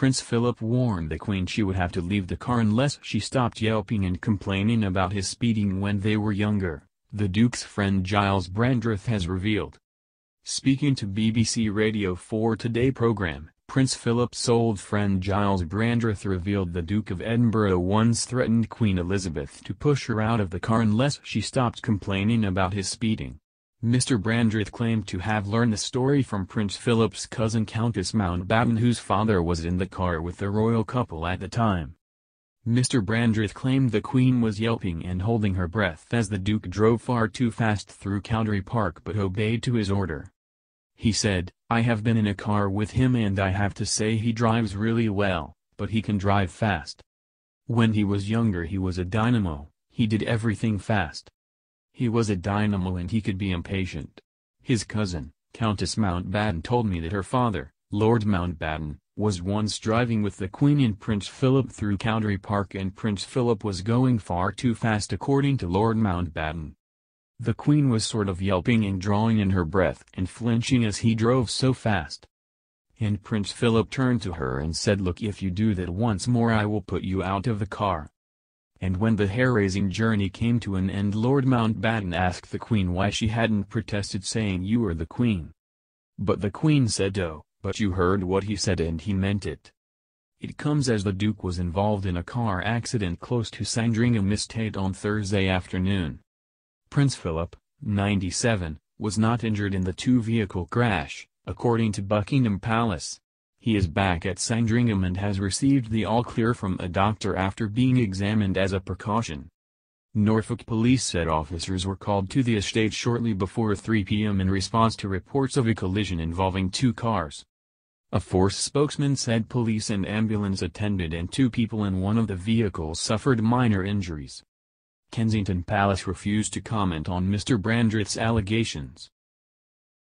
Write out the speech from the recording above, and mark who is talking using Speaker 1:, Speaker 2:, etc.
Speaker 1: Prince Philip warned the Queen she would have to leave the car unless she stopped yelping and complaining about his speeding when they were younger, the Duke's friend Gyles Brandreth has revealed. Speaking to BBC Radio 4 Today program, Prince Philip's old friend Gyles Brandreth revealed the Duke of Edinburgh once threatened Queen Elizabeth to push her out of the car unless she stopped complaining about his speeding. Mr. Brandreth claimed to have learned the story from Prince Philip's cousin Countess Mountbatten whose father was in the car with the royal couple at the time. Mr. Brandreth claimed the Queen was yelping and holding her breath as the Duke drove far too fast through Cowdray Park but obeyed to his order. He said, I have been in a car with him and I have to say he drives really well, but he can drive fast. When he was younger he was a dynamo, he did everything fast. He was a dynamo and he could be impatient. His cousin, Countess Mountbatten told me that her father, Lord Mountbatten, was once driving with the Queen and Prince Philip through Cowdray Park and Prince Philip was going far too fast according to Lord Mountbatten. The queen was sort of yelping and drawing in her breath and flinching as he drove so fast. And Prince Philip turned to her and said look if you do that once more I will put you out of the car. And when the hair-raising journey came to an end Lord Mountbatten asked the queen why she hadn't protested saying you are the queen. But the queen said oh, but you heard what he said and he meant it. It comes as the Duke was involved in a car accident close to Sandringham Estate on Thursday afternoon. Prince Philip, 97, was not injured in the two-vehicle crash, according to Buckingham Palace. He is back at Sandringham and has received the all-clear from a doctor after being examined as a precaution. Norfolk police said officers were called to the estate shortly before 3 p.m. in response to reports of a collision involving two cars. A force spokesman said police and ambulance attended and two people in one of the vehicles suffered minor injuries. Kensington Palace refused to comment on Mr. Brandreth's allegations.